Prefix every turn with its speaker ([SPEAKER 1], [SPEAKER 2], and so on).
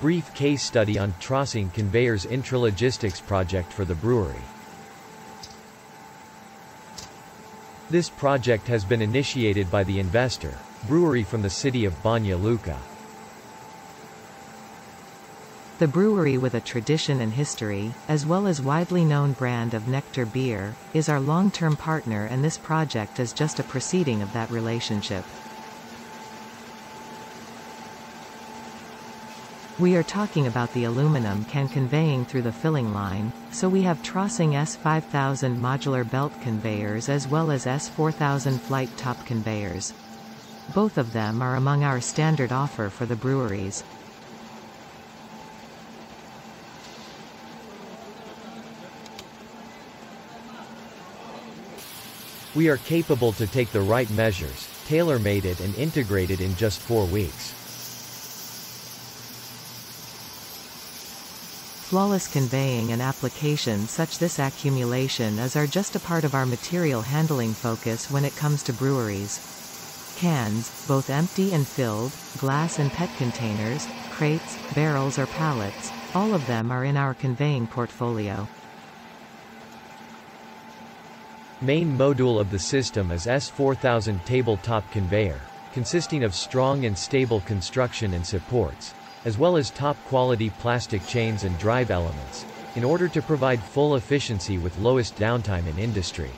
[SPEAKER 1] Brief case study on Trasing Conveyors Intralogistics project for the brewery. This project has been initiated by the investor, brewery from the city of Banja Luka.
[SPEAKER 2] The brewery with a tradition and history, as well as widely known brand of Nektar beer, is our long-term partner and this project is just a proceeding of that relationship. We are talking about the aluminum can conveying through the filling line, so we have Trasing S5000 modular belt conveyors as well as S4000 flight top conveyors. Both of them are among our standard offer for the breweries.
[SPEAKER 1] We are capable to take the right measures, tailor-made it and integrate it in just four weeks.
[SPEAKER 2] Flawless conveying and application such this accumulation is are just a part of our material handling focus when it comes to breweries. Cans, both empty and filled, glass and PET containers, crates, barrels or pallets, all of them are in our conveying portfolio.
[SPEAKER 1] Main module of the system is S4000 tabletop conveyor, consisting of strong and stable construction and supports, as well as top-quality plastic chains and drive elements, in order to provide full efficiency with lowest downtime in industry.